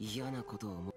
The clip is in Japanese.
嫌なことを思